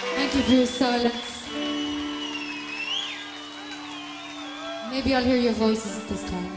Thank you for your silence. Maybe I'll hear your voices at this time.